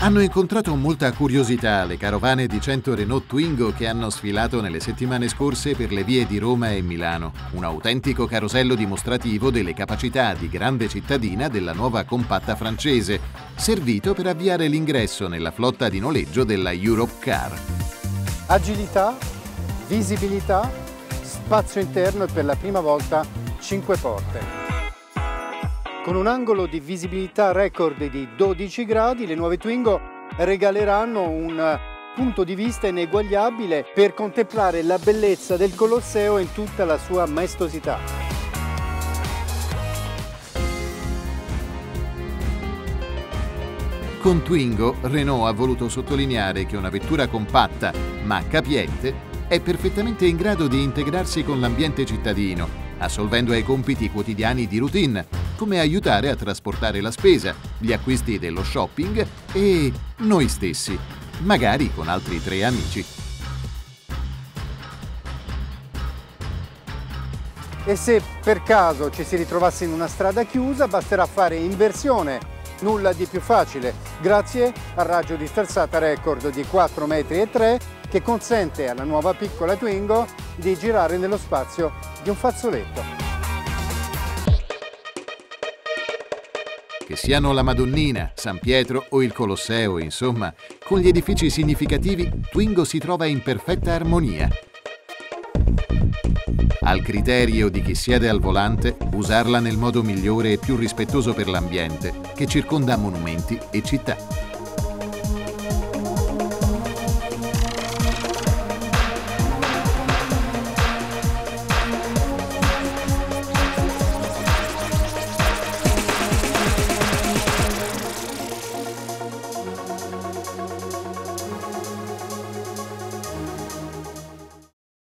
Hanno incontrato molta curiosità le carovane di 100 Renault Twingo che hanno sfilato nelle settimane scorse per le vie di Roma e Milano. Un autentico carosello dimostrativo delle capacità di grande cittadina della nuova compatta francese, servito per avviare l'ingresso nella flotta di noleggio della Europe Car. Agilità, visibilità, spazio interno e per la prima volta 5 porte. Con un angolo di visibilità record di 12 gradi, le nuove Twingo regaleranno un punto di vista ineguagliabile per contemplare la bellezza del Colosseo in tutta la sua maestosità. Con Twingo, Renault ha voluto sottolineare che una vettura compatta ma capiente è perfettamente in grado di integrarsi con l'ambiente cittadino, assolvendo ai compiti quotidiani di routine come aiutare a trasportare la spesa, gli acquisti dello shopping e noi stessi, magari con altri tre amici. E se per caso ci si ritrovasse in una strada chiusa, basterà fare inversione, nulla di più facile, grazie al raggio di sterzata record di 4,3 metri che consente alla nuova piccola Twingo di girare nello spazio di un fazzoletto. Che siano la Madonnina, San Pietro o il Colosseo, insomma, con gli edifici significativi, Twingo si trova in perfetta armonia. Al criterio di chi siede al volante, usarla nel modo migliore e più rispettoso per l'ambiente che circonda monumenti e città.